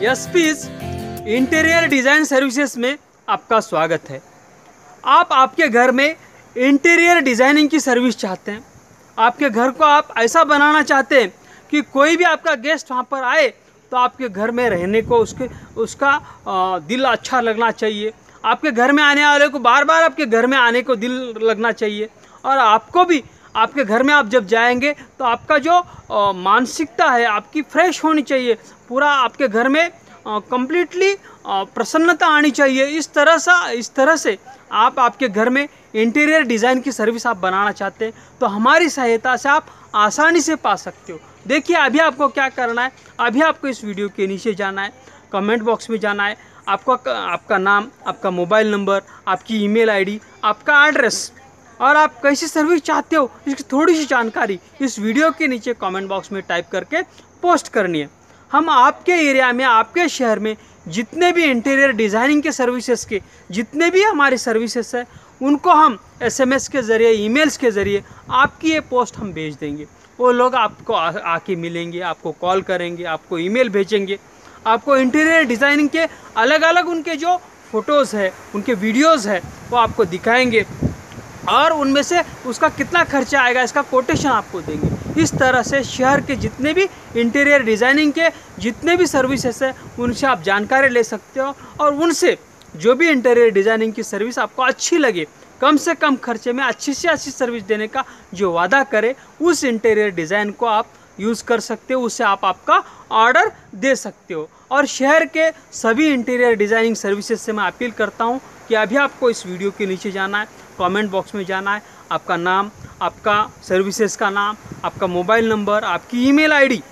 SPs interior design services में आपका स्वागत है। आप आपके घर में इंटीरियर डिज़ाइनिंग की सर्विस चाहते हैं। आपके घर को आप ऐसा बनाना चाहते हैं कि कोई भी आपका गेस्ट वहाँ पर आए तो आपके घर में रहने को उसके, उसका दिल अच्छा लगना चाहिए। आपके घर में आने वाले को बार बार आपके घर में आने को दिल लगना चाहिए। और आपको भी आपके घर में आप जब जाएँगे तो आपका जो मानसिकता है, आपकी फ्रेश होनी चाहिए। पूरा आपके घर में कम्प्लीटली प्रसन्नता आनी चाहिए। इस तरह सा, इस तरह से आप आपके घर में इंटीरियर डिज़ाइन की सर्विस आप बनाना चाहते हैं तो हमारी सहायता से आप आसानी से पा सकते हो। देखिए, अभी आपको क्या करना है? अभी आपको इस वीडियो के नीचे जाना है कमेंट बॉक्स में जाना है। आपका आपका नाम, आपका मोबाइल नंबर आपकी ईमेल आईडी आपका एड्रेस और आप कैसी सर्विस चाहते हो, इसकी थोड़ी सी जानकारी इस वीडियो के नीचे कमेंट बॉक्स में टाइप करके पोस्ट करनी है। हम आपके एरिया में, आपके शहर में जितने भी इंटीरियर डिज़ाइनिंग के सर्विसेज़ के, जितने भी हमारे सर्विसेज़ हैं, उनको हम एसएमएस के ज़रिए ईमेल्स के ज़रिए आपकी ये पोस्ट हम भेज देंगे। वो लोग आपको आके मिलेंगे, आपको कॉल करेंगे, आपको ईमेल भेजेंगे। आपको इंटीरियर डिज़ाइनिंग के अलग अलग उनके जो फ़ोटोज़ है, उनके वीडियोज़ है, वो आपको दिखाएँगे। और उनमें से उसका कितना खर्चा आएगा, इसका कोटेशन आपको देंगे। इस तरह से शहर के जितने भी इंटीरियर डिज़ाइनिंग के जितने भी सर्विसेस हैं, उनसे आप जानकारी ले सकते हो और उनसे जो भी इंटीरियर डिज़ाइनिंग की सर्विस आपको अच्छी लगे, कम से कम खर्चे में अच्छी से अच्छी सर्विस देने का जो वादा करे, उस इंटीरियर डिज़ाइन को आप यूज़ कर सकते हो उससे आप आपका ऑर्डर दे सकते हो। और शहर के सभी इंटीरियर डिज़ाइनिंग सर्विसेज़ से मैं अपील करता हूँ कि अभी आपको इस वीडियो के नीचे जाना है। कमेंट बॉक्स में जाना है। आपका नाम, आपका सर्विसेज़ का नाम, आपका मोबाइल नंबर, आपकी ईमेल आईडी,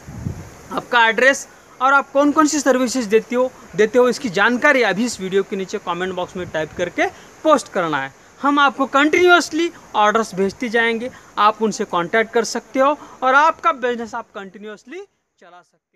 आपका एड्रेस और आप कौन कौन सी सर्विसेज़ देते हो देते हो, इसकी जानकारी अभी इस वीडियो के नीचे कमेंट बॉक्स में टाइप करके पोस्ट करना है। हम आपको कंटिन्यूसली ऑर्डर्स भेजते जाएँगे। आप उनसे कांटेक्ट कर सकते हो और आपका बिज़नेस आप कंटिन्यूसली चला सकते हो।